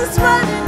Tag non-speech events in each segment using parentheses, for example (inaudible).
is running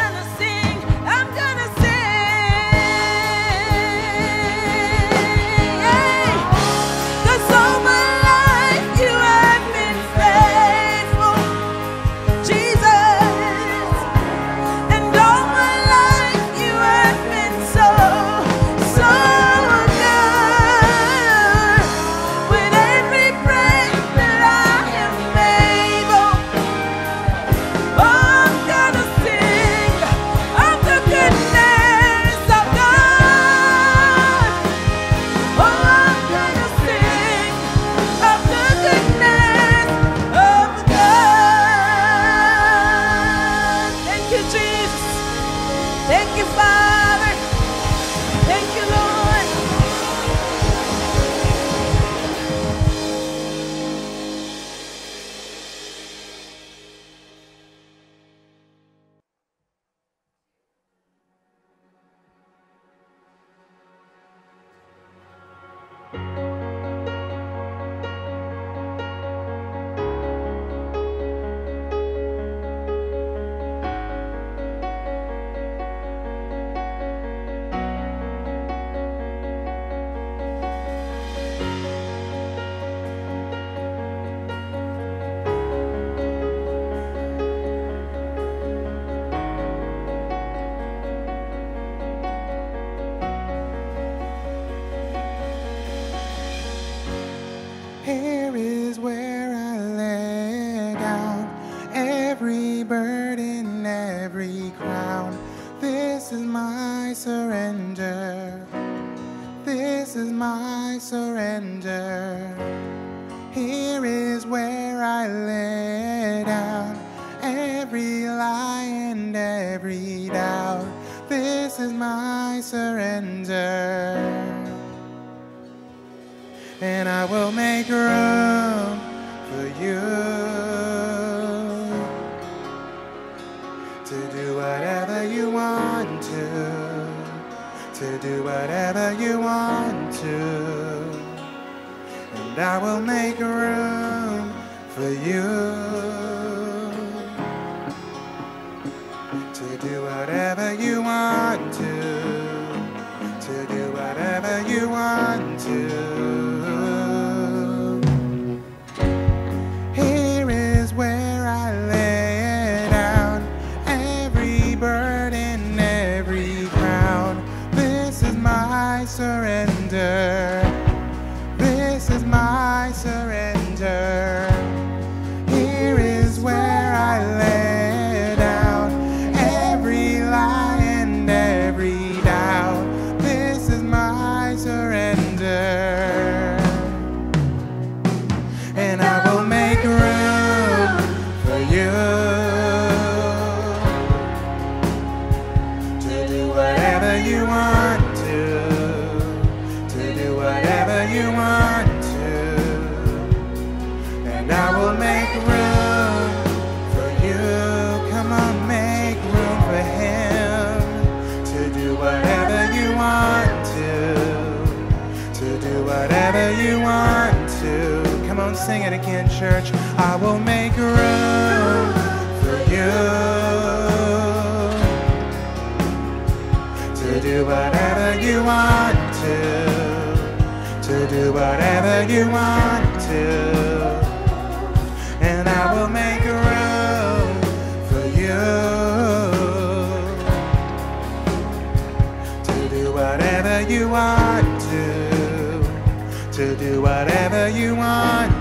surrender. This is my surrender. church, I will make room for you. To do whatever you want to, to do whatever you want to. And I will make room for you. To do whatever you want to, to do whatever you want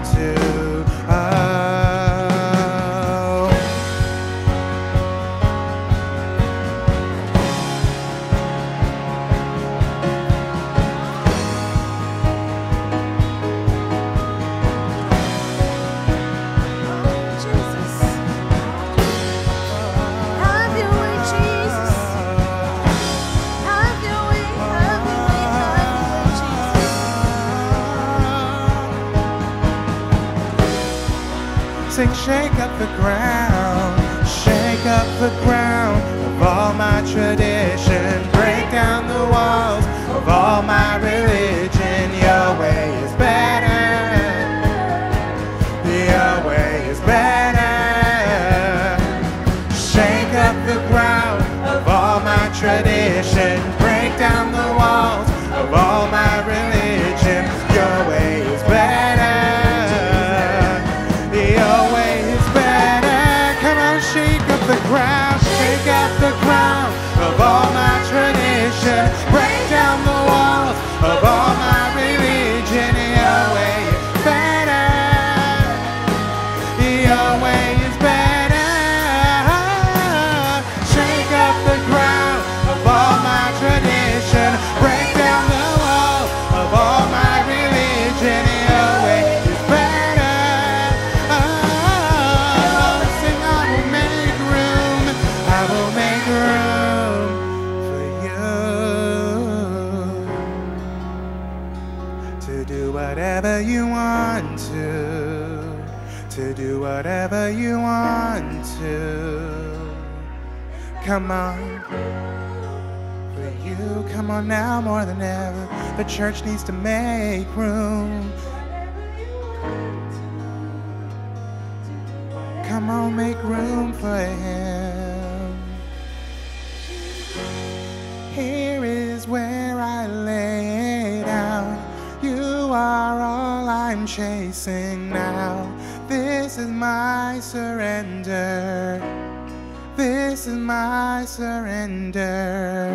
you want to. Come on. For you, come on now more than ever. The church needs to make room. surrender. This is my surrender.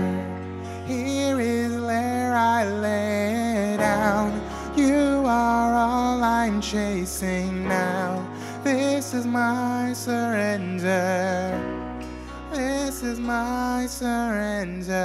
Here is where I lay down. You are all I'm chasing now. This is my surrender. This is my surrender.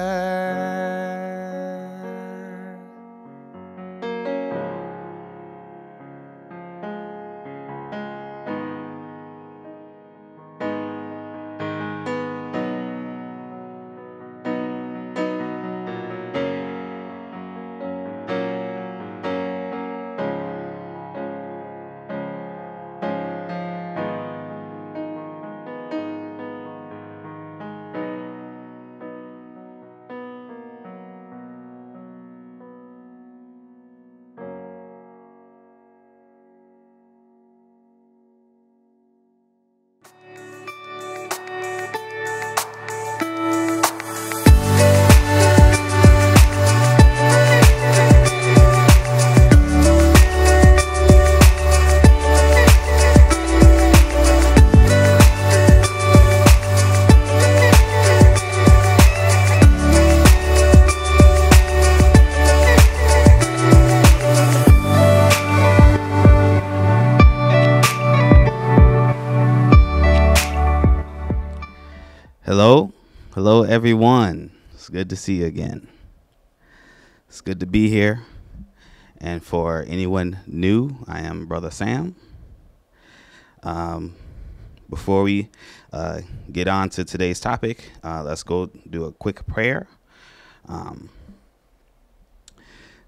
Everyone. It's good to see you again. It's good to be here. And for anyone new, I am Brother Sam. Um, before we uh, get on to today's topic, uh, let's go do a quick prayer. Um,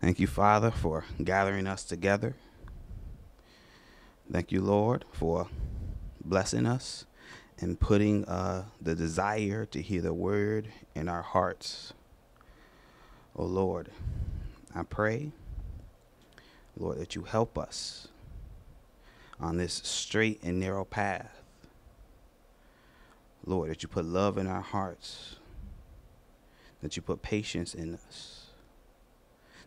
thank you, Father, for gathering us together. Thank you, Lord, for blessing us and putting uh, the desire to hear the word in our hearts. Oh Lord, I pray, Lord, that you help us on this straight and narrow path. Lord, that you put love in our hearts, that you put patience in us,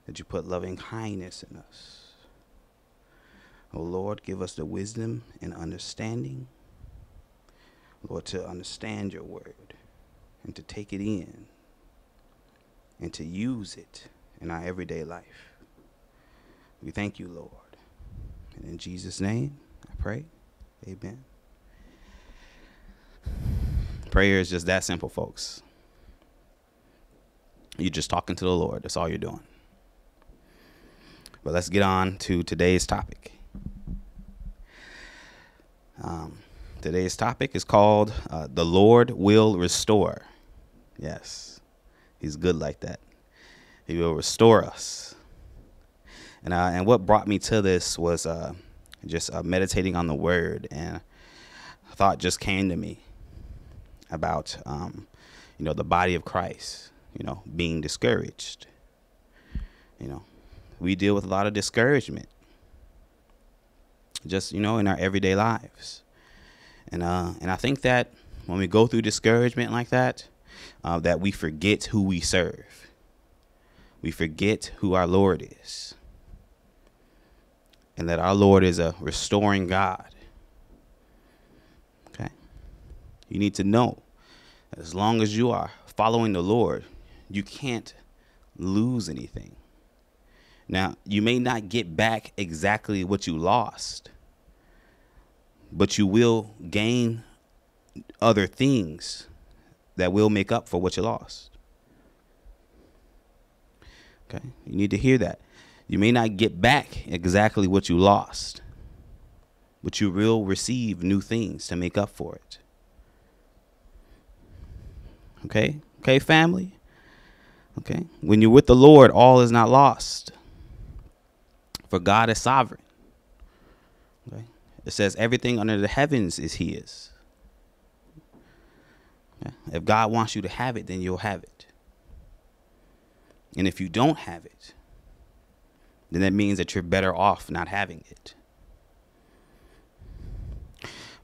that you put loving kindness in us. Oh Lord, give us the wisdom and understanding Lord, to understand your word and to take it in and to use it in our everyday life. We thank you, Lord. And in Jesus' name, I pray. Amen. Prayer is just that simple, folks. You're just talking to the Lord. That's all you're doing. But let's get on to today's topic. Um, Today's topic is called uh, The Lord Will Restore. Yes, He's good like that. He will restore us. And, uh, and what brought me to this was uh, just uh, meditating on the Word, and a thought just came to me about, um, you know, the body of Christ, you know, being discouraged. You know, we deal with a lot of discouragement just, you know, in our everyday lives. And uh, and I think that when we go through discouragement like that, uh, that we forget who we serve. We forget who our Lord is. And that our Lord is a restoring God. Okay? You need to know as long as you are following the Lord, you can't lose anything. Now, you may not get back exactly what you lost, but you will gain other things that will make up for what you lost. Okay? You need to hear that. You may not get back exactly what you lost, but you will receive new things to make up for it. Okay? Okay, family? Okay? When you're with the Lord, all is not lost. For God is sovereign. It says everything under the heavens is His. If God wants you to have it, then you'll have it. And if you don't have it, then that means that you're better off not having it.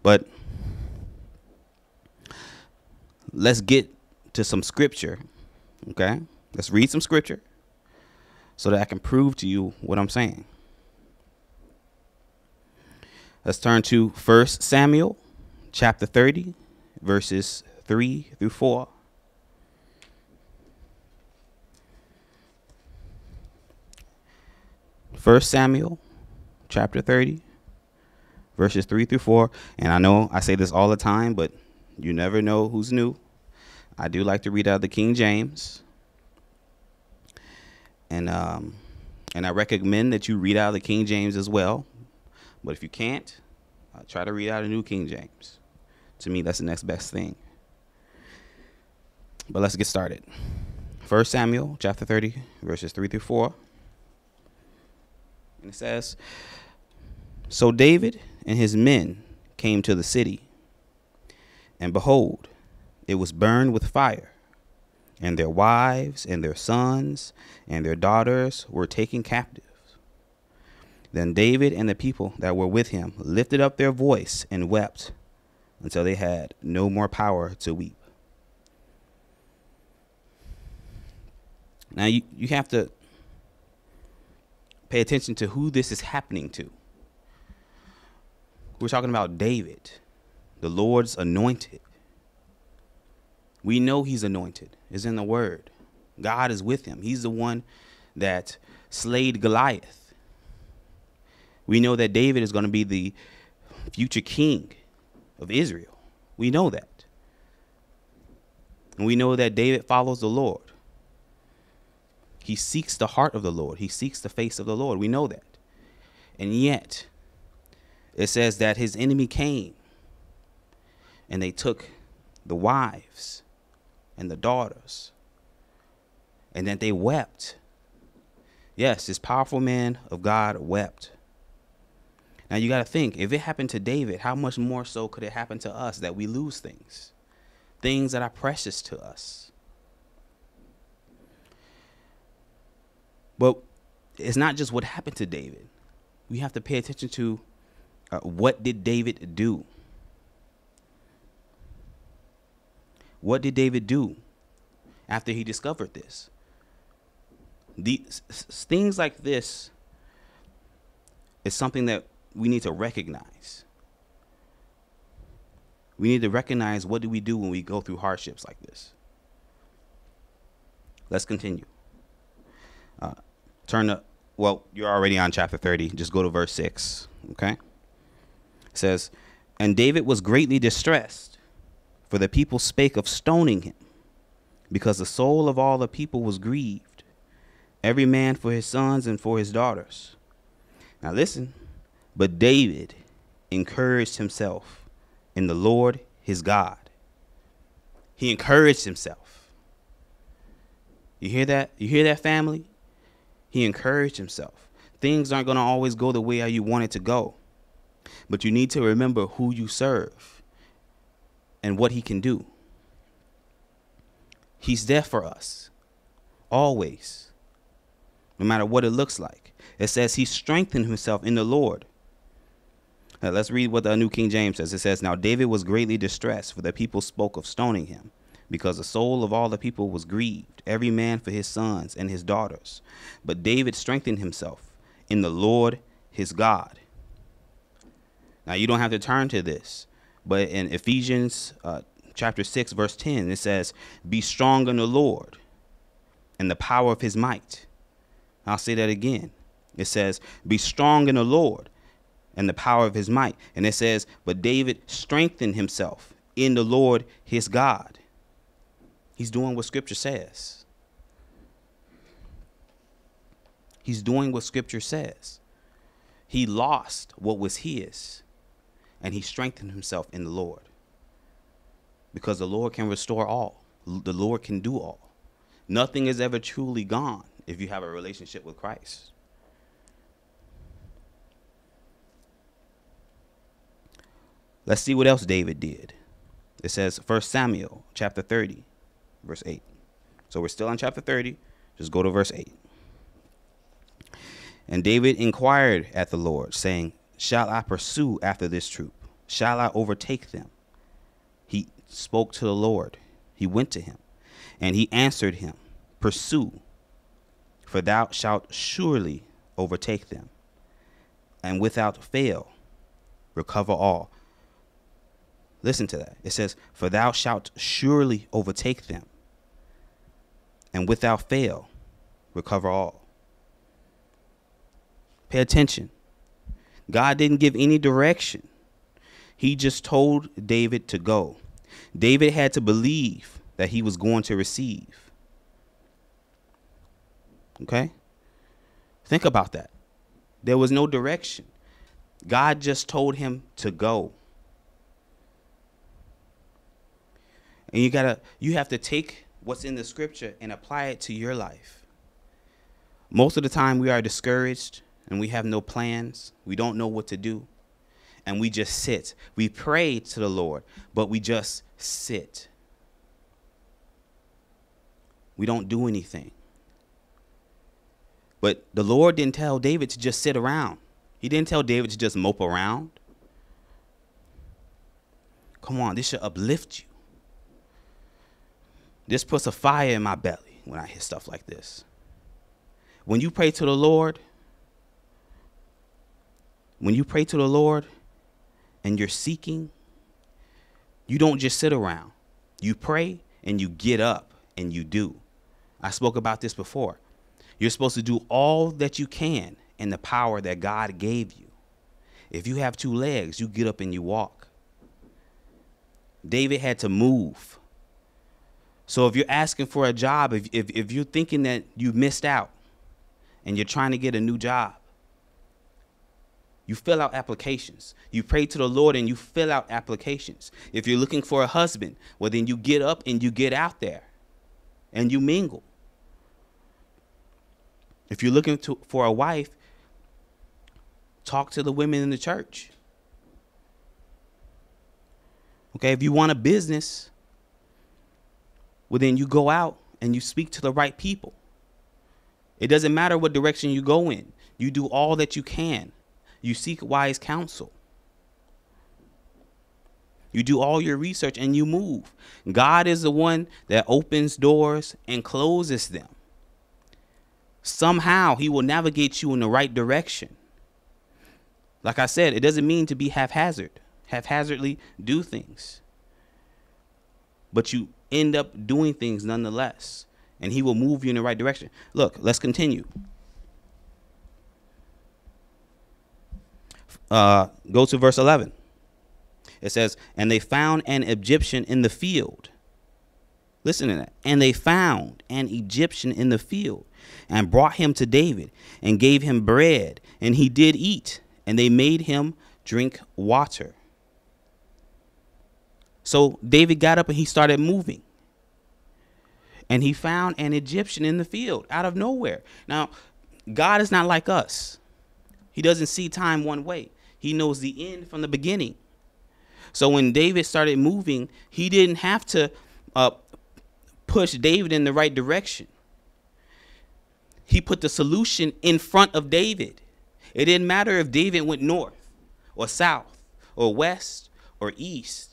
But let's get to some scripture, okay? Let's read some scripture so that I can prove to you what I'm saying. Let's turn to 1 Samuel chapter 30, verses 3 through 4. First Samuel chapter 30, verses 3 through 4. And I know I say this all the time, but you never know who's new. I do like to read out the King James. And um, and I recommend that you read out the King James as well. But if you can't, uh, try to read out a New King James. To me, that's the next best thing. But let's get started. First Samuel chapter 30, verses 3 through 4. And it says, So David and his men came to the city, and behold, it was burned with fire, and their wives and their sons and their daughters were taken captive. Then David and the people that were with him lifted up their voice and wept until they had no more power to weep. Now you, you have to pay attention to who this is happening to. We're talking about David, the Lord's anointed. We know he's anointed, is in the word. God is with him. He's the one that slayed Goliath. We know that David is going to be the future king of Israel. We know that. And we know that David follows the Lord. He seeks the heart of the Lord. He seeks the face of the Lord. We know that. And yet, it says that his enemy came and they took the wives and the daughters and that they wept. Yes, this powerful man of God wept. Now you got to think if it happened to David, how much more so could it happen to us that we lose things? Things that are precious to us. But it's not just what happened to David. We have to pay attention to uh, what did David do? What did David do after he discovered this? The things like this is something that we need to recognize. We need to recognize what do we do when we go through hardships like this. Let's continue. Uh, turn to, well, you're already on chapter 30. Just go to verse 6. Okay? It says, And David was greatly distressed, for the people spake of stoning him, because the soul of all the people was grieved, every man for his sons and for his daughters. Now listen, but David encouraged himself in the Lord his God. He encouraged himself. You hear that? You hear that, family? He encouraged himself. Things aren't going to always go the way you want it to go. But you need to remember who you serve and what he can do. He's there for us, always, no matter what it looks like. It says he strengthened himself in the Lord. Now let's read what the New King James says. It says, Now David was greatly distressed, for the people spoke of stoning him because the soul of all the people was grieved, every man for his sons and his daughters. But David strengthened himself in the Lord his God. Now, you don't have to turn to this, but in Ephesians uh, chapter 6, verse 10, it says, Be strong in the Lord and the power of his might. I'll say that again. It says, Be strong in the Lord and the power of his might. And it says, But David strengthened himself in the Lord his God. He's doing what Scripture says. He's doing what Scripture says. He lost what was his, and he strengthened himself in the Lord. Because the Lord can restore all, the Lord can do all. Nothing is ever truly gone if you have a relationship with Christ. Let's see what else David did. It says 1 Samuel chapter 30 verse 8. So we're still on chapter 30. Just go to verse 8. And David inquired at the Lord, saying, Shall I pursue after this troop? Shall I overtake them? He spoke to the Lord. He went to him, and he answered him, Pursue, for thou shalt surely overtake them, and without fail recover all. Listen to that. It says, For thou shalt surely overtake them, and without fail recover all. Pay attention. God didn't give any direction. He just told David to go. David had to believe that he was going to receive. Okay? Think about that. There was no direction. God just told him to go. And you got to you have to take what's in the scripture and apply it to your life. Most of the time we are discouraged and we have no plans. We don't know what to do. And we just sit. We pray to the Lord, but we just sit. We don't do anything. But the Lord didn't tell David to just sit around. He didn't tell David to just mope around. Come on, this should uplift you. This puts a fire in my belly when I hear stuff like this. When you pray to the Lord, when you pray to the Lord and you're seeking, you don't just sit around. You pray and you get up and you do. I spoke about this before. You're supposed to do all that you can in the power that God gave you. If you have two legs, you get up and you walk. David had to move. So if you're asking for a job, if, if, if you're thinking that you missed out and you're trying to get a new job, you fill out applications. You pray to the Lord and you fill out applications. If you're looking for a husband, well, then you get up and you get out there and you mingle. If you're looking to, for a wife, talk to the women in the church. Okay, if you want a business, well, then you go out and you speak to the right people. It doesn't matter what direction you go in, you do all that you can. You seek wise counsel. You do all your research and you move. God is the one that opens doors and closes them. Somehow, He will navigate you in the right direction. Like I said, it doesn't mean to be haphazard, haphazardly do things. But you end up doing things nonetheless, and He will move you in the right direction. Look, let's continue. Uh, go to verse 11. It says, And they found an Egyptian in the field. Listen to that. And they found an Egyptian in the field and brought him to David and gave him bread, and he did eat, and they made him drink water. So David got up and he started moving. And he found an Egyptian in the field out of nowhere. Now, God is not like us. He doesn't see time one way. He knows the end from the beginning. So when David started moving, he didn't have to uh, push David in the right direction. He put the solution in front of David. It didn't matter if David went north or south or west or east.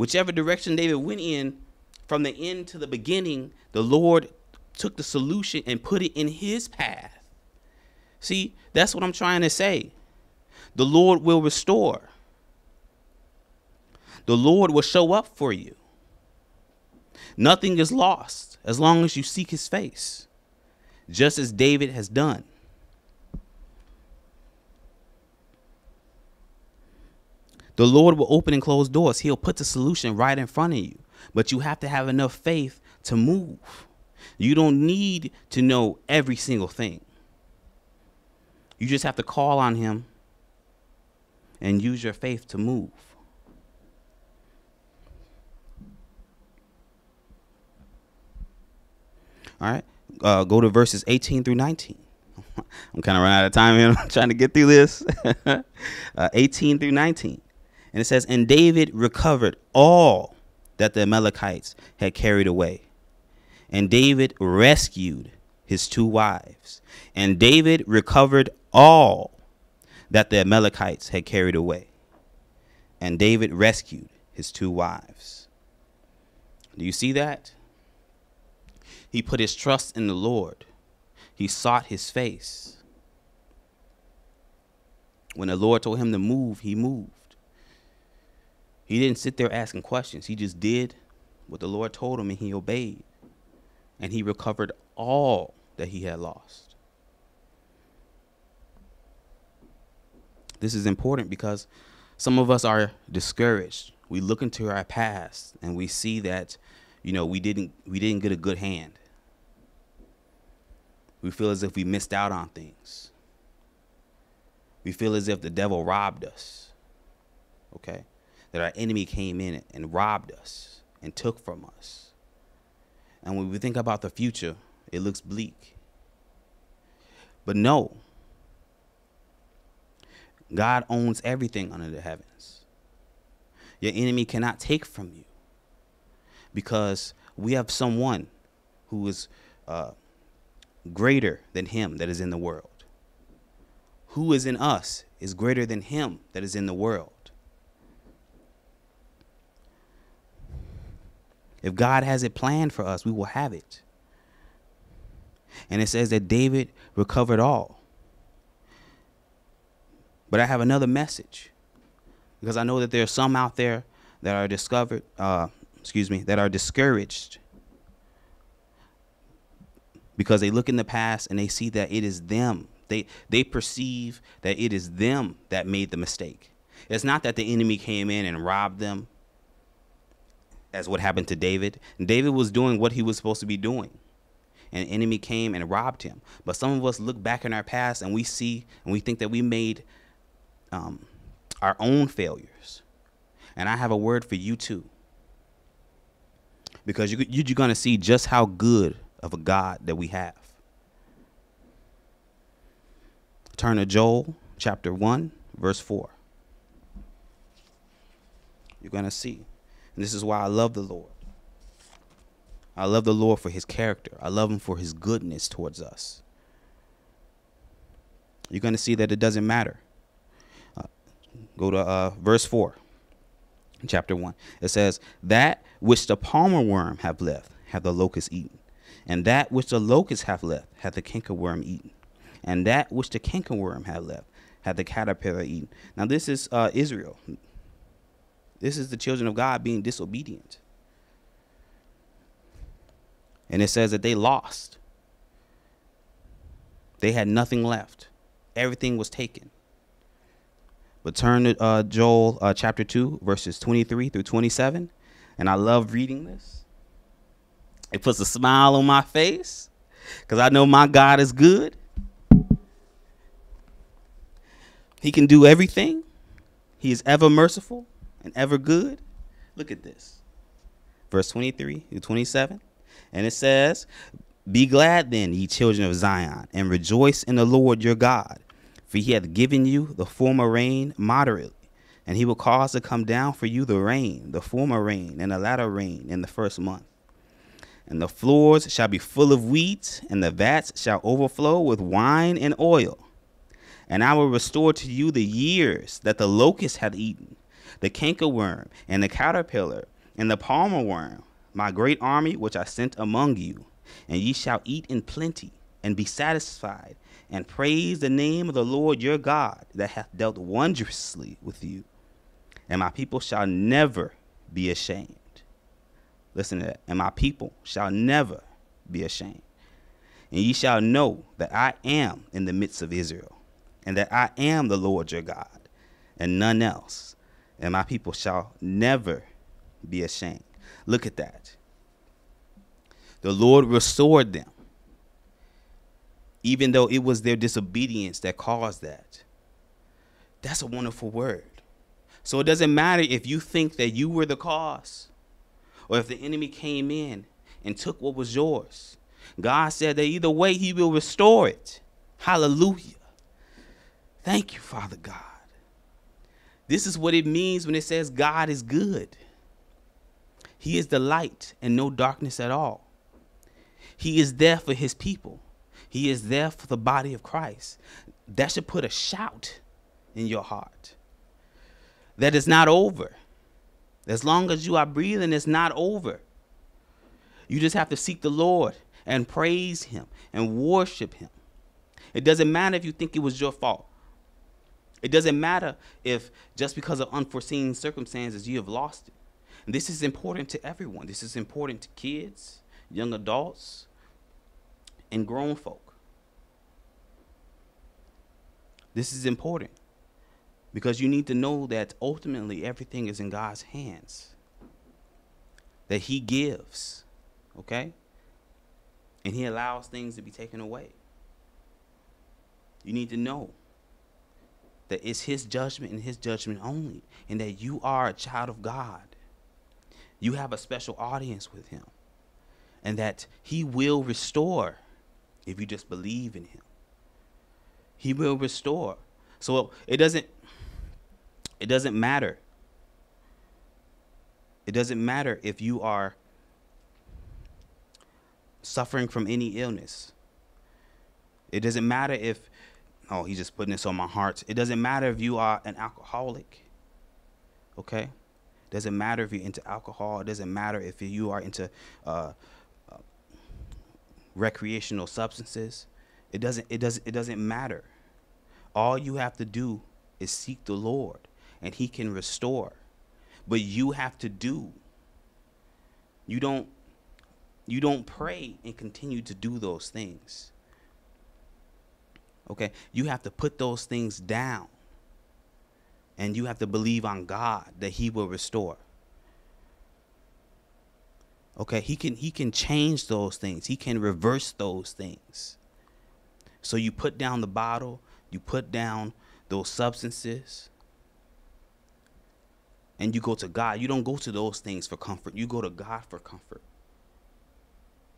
Whichever direction David went in, from the end to the beginning, the Lord took the solution and put it in his path. See, that's what I'm trying to say. The Lord will restore. The Lord will show up for you. Nothing is lost as long as you seek his face, just as David has done. The Lord will open and close doors. He'll put the solution right in front of you. But you have to have enough faith to move. You don't need to know every single thing. You just have to call on him and use your faith to move. All right, uh, go to verses 18 through 19. (laughs) I'm kind of running out of time here. (laughs) I'm trying to get through this. (laughs) uh, 18 through 19. And it says, And David recovered all that the Amalekites had carried away. And David rescued his two wives. And David recovered all that the Amalekites had carried away. And David rescued his two wives. Do you see that? He put his trust in the Lord. He sought his face. When the Lord told him to move, he moved. He didn't sit there asking questions. He just did what the Lord told him and he obeyed. And he recovered all that he had lost. This is important because some of us are discouraged. We look into our past and we see that, you know, we didn't we didn't get a good hand. We feel as if we missed out on things. We feel as if the devil robbed us. Okay? That our enemy came in and robbed us and took from us. And when we think about the future, it looks bleak. But no, God owns everything under the heavens. Your enemy cannot take from you because we have someone who is uh, greater than him that is in the world. Who is in us is greater than him that is in the world. If God has it planned for us, we will have it. And it says that David recovered all. But I have another message because I know that there are some out there that are discovered, uh, excuse me, that are discouraged because they look in the past and they see that it is them. They they perceive that it is them that made the mistake. It's not that the enemy came in and robbed them as what happened to David. David was doing what he was supposed to be doing. The enemy came and robbed him. But some of us look back in our past and we see and we think that we made um, our own failures. And I have a word for you too. Because you, you're going to see just how good of a God that we have. Turn to Joel chapter 1, verse 4. You're going to see. And this is why I love the Lord. I love the Lord for his character. I love him for his goodness towards us. You're going to see that it doesn't matter. Uh, go to uh, verse 4, chapter 1. It says, That which the palmer worm have left have the locust eaten, and that which the locust have left hath the cankerworm eaten, and that which the cankerworm have left hath the caterpillar eaten. Now, this is uh, Israel. This is the children of God being disobedient. And it says that they lost. They had nothing left. Everything was taken. But turn to uh, Joel uh, chapter 2, verses 23 through 27. And I love reading this. It puts a smile on my face because I know my God is good. He can do everything, He is ever merciful and ever good. Look at this. Verse 23 through 27. And it says, Be glad then, ye children of Zion, and rejoice in the Lord your God, for he hath given you the former rain moderately, and he will cause to come down for you the rain, the former rain, and the latter rain in the first month. And the floors shall be full of wheat, and the vats shall overflow with wine and oil. And I will restore to you the years that the locust hath eaten, the cankerworm, and the caterpillar, and the palmer worm, my great army which I sent among you. And ye shall eat in plenty, and be satisfied, and praise the name of the Lord your God that hath dealt wondrously with you. And my people shall never be ashamed. Listen to that. And my people shall never be ashamed. And ye shall know that I am in the midst of Israel, and that I am the Lord your God, and none else. And my people shall never be ashamed. Look at that. The Lord restored them, even though it was their disobedience that caused that. That's a wonderful word. So it doesn't matter if you think that you were the cause or if the enemy came in and took what was yours. God said that either way, He will restore it. Hallelujah. Thank you, Father God. This is what it means when it says God is good. He is the light and no darkness at all. He is there for his people. He is there for the body of Christ. That should put a shout in your heart. That is not over. As long as you are breathing, it's not over. You just have to seek the Lord and praise Him and worship Him. It doesn't matter if you think it was your fault. It doesn't matter if just because of unforeseen circumstances you have lost it. And this is important to everyone. This is important to kids, young adults, and grown folk. This is important. Because you need to know that ultimately everything is in God's hands. That He gives, okay? And He allows things to be taken away. You need to know that it's His judgment and His judgment only, and that you are a child of God. You have a special audience with Him, and that He will restore if you just believe in Him. He will restore. So it doesn't it doesn't matter. It doesn't matter if you are suffering from any illness. It doesn't matter if oh, he's just putting this on my heart. It doesn't matter if you are an alcoholic. Okay? It doesn't matter if you're into alcohol. It doesn't matter if you are into uh, uh, recreational substances. It doesn't. It doesn't. It doesn't matter. All you have to do is seek the Lord, and He can restore. But you have to do. You don't. You don't pray and continue to do those things. Okay? You have to put those things down. And you have to believe on God that he will restore. Okay? He can he can change those things. He can reverse those things. So you put down the bottle, you put down those substances, and you go to God. You don't go to those things for comfort. You go to God for comfort.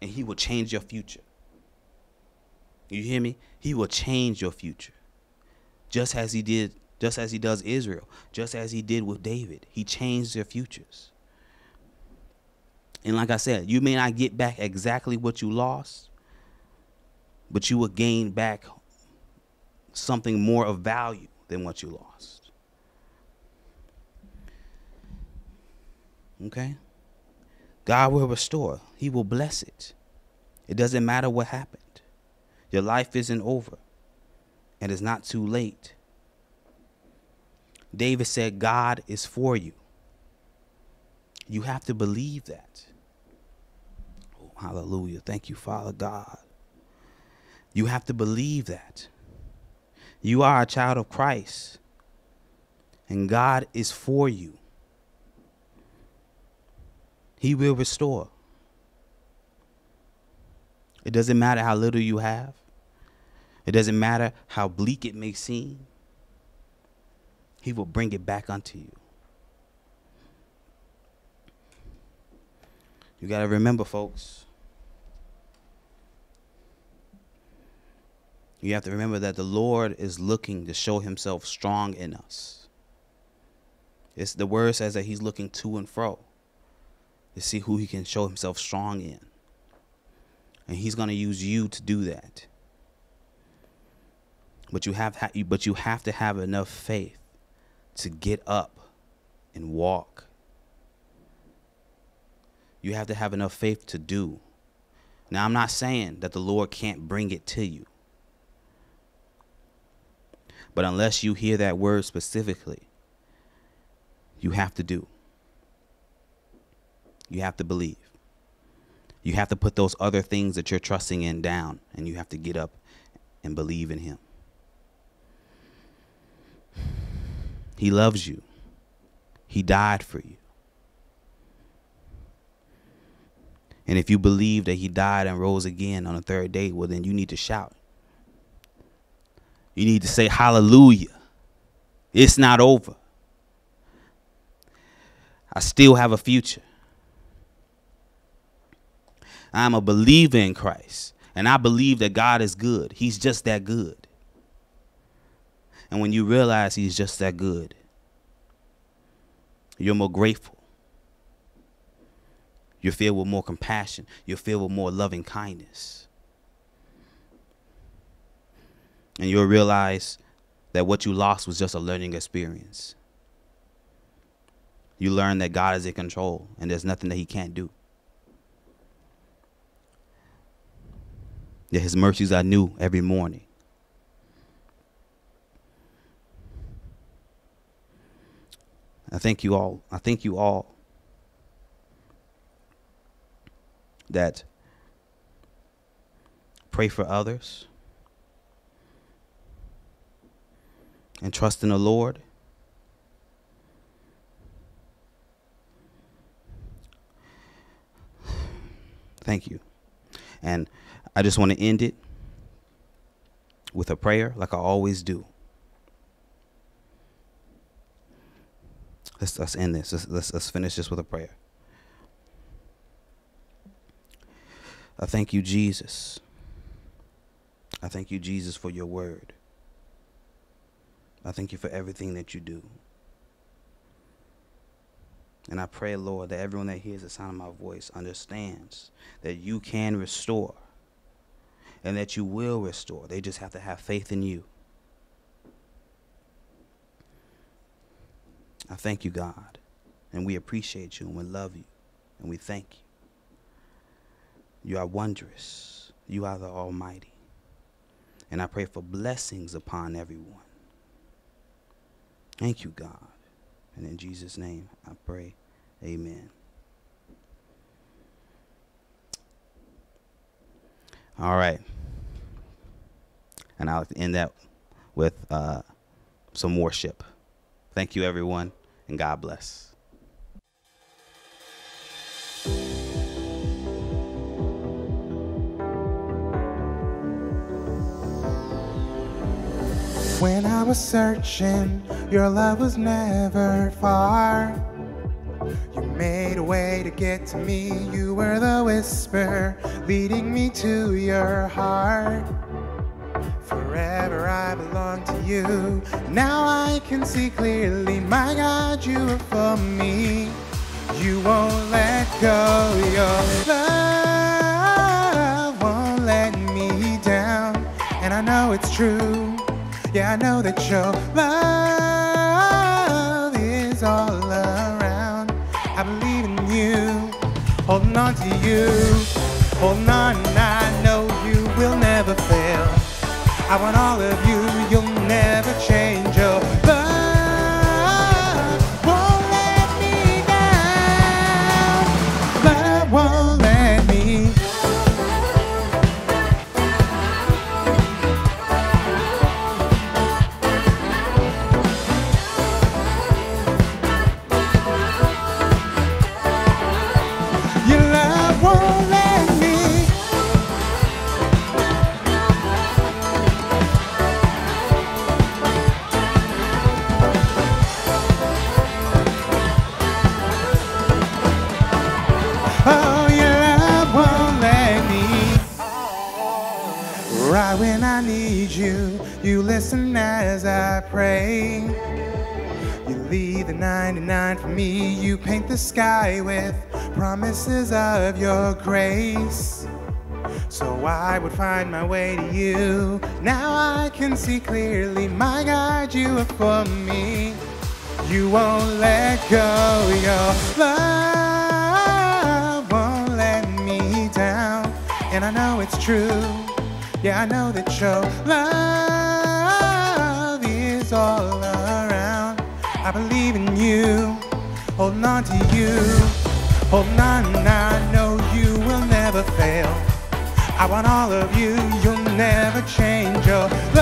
And he will change your future. You hear me? He will change your future. Just as he did, just as he does Israel, just as he did with David. He changed their futures. And like I said, you may not get back exactly what you lost, but you will gain back something more of value than what you lost. Okay? God will restore, He will bless it. It doesn't matter what happened. Your life isn't over, and it's not too late. David said, God is for you. You have to believe that. Oh, hallelujah. Thank you, Father God. You have to believe that. You are a child of Christ, and God is for you. He will restore. It doesn't matter how little you have. It doesn't matter how bleak it may seem. He will bring it back unto you. You got to remember, folks. You have to remember that the Lord is looking to show himself strong in us. It's the word says that he's looking to and fro to see who he can show himself strong in. And he's going to use you to do that. But you have ha- but you have to have enough faith to get up and walk. You have to have enough faith to do. Now I'm not saying that the Lord can't bring it to you. But unless you hear that word specifically, you have to do. You have to believe. You have to put those other things that you're trusting in down and you have to get up and believe in Him. He loves you. He died for you. And if you believe that he died and rose again on the third day, well, then you need to shout. You need to say, Hallelujah. It's not over. I still have a future. I'm a believer in Christ. And I believe that God is good. He's just that good. And when you realize He's just that good, you're more grateful. You're filled with more compassion. You're filled with more loving kindness. And you'll realize that what you lost was just a learning experience. You learn that God is in control and there's nothing that He can't do. That His mercies are new every morning. I thank you all. I thank you all that pray for others and trust in the Lord. Thank you. And I just want to end it with a prayer like I always do. Let's, let's end this. Let's, let's, let's finish this with a prayer. I thank you, Jesus. I thank you, Jesus, for your word. I thank you for everything that you do. And I pray, Lord, that everyone that hears the sound of my voice understands that you can restore and that you will restore. They just have to have faith in you. I thank you, God. And we appreciate you and we love you and we thank you. You are wondrous. You are the Almighty. And I pray for blessings upon everyone. Thank you, God. And in Jesus' name I pray. Amen. All right. And I'll end that with uh, some worship. Thank you, everyone, and God bless. When I was searching, your love was never far. You made a way to get to me. You were the whisper leading me to your heart. Forever I belong to you. Now I can see clearly, my God, you are for me. You won't let go. Your love won't let me down. And I know it's true. Yeah, I know that your love is all around. I believe in you, holding on to you, holding on. I know you will never fail. I want all of you, me. You paint the sky with promises of your grace. So I would find my way to you. Now I can see clearly, my God, you are for me. You won't let go. Your love won't let me down. And I know it's true. Yeah, I know that your love is all around. I believe in you, holding on to you, holding on. I know you will never fail. I want all of you, you'll never change. Your love